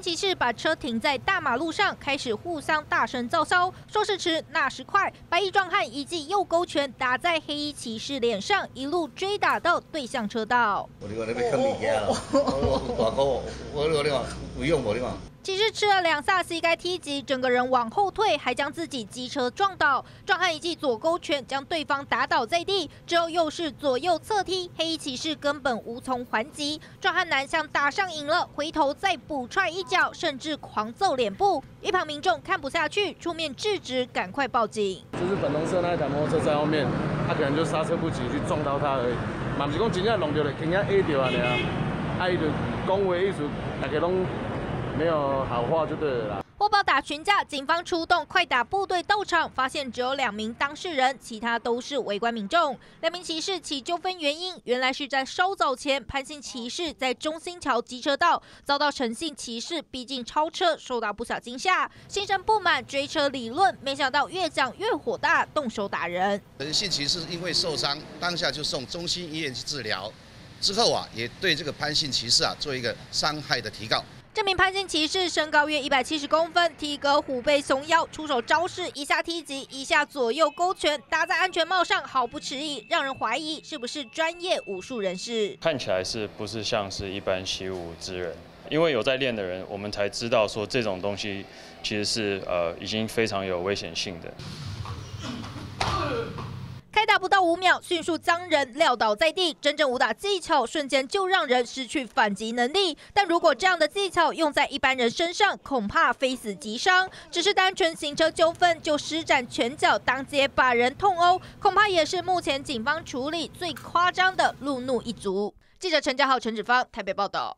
骑士把车停在大马路上，开始互相大声叫嚣，说时迟那时快，白衣壮汉一记右勾拳打在黑衣骑士脸上，一路追打到对向车道。骑士吃了两下膝盖踢击，整个人往后退，还将自己机车撞倒。壮汉一记左勾拳将对方打倒在地，之后又是左右侧踢，黑衣骑士根本无从还击。壮汉男像打上瘾了，回头再补踹一脚，甚至狂揍脸部。一旁民众看不下去，出面制止，赶快报警。就是粉红色那一台摩托车在后面，他可能就刹车不及去撞到他而已。嘛不是讲真正弄到了，轻轻 A 掉啊，啊，啊伊就讲话意思，大家拢。没有好话就对了啦。获报打群架，警方出动快打部队到场，发现只有两名当事人，其他都是围观民众。两名骑士起纠纷原因，原来是在稍早前，潘姓骑士在中心桥机车道遭到陈姓骑士逼近超车，受到不小惊吓，心生不满追车理论，没想到越讲越火大，动手打人。陈姓骑士因为受伤，当下就送中心医院去治疗，之后啊，也对这个潘姓骑士啊做一个伤害的提告。这名潘姓骑士身高约一百七十公分，体格虎背熊腰，出手招式一下踢击，一下左右勾拳，搭在安全帽上毫不迟疑，让人怀疑是不是专业武术人士。看起来是不是像是一般习武之人？因为有在练的人，我们才知道说这种东西其实是呃已经非常有危险性的。开打不到五秒，迅速将人撂倒在地。真正武打技巧，瞬间就让人失去反击能力。但如果这样的技巧用在一般人身上，恐怕非死即伤。只是单纯行车纠纷就施展拳脚当街把人痛殴，恐怕也是目前警方处理最夸张的路怒一族。记者陈家豪、陈子芳台北报道。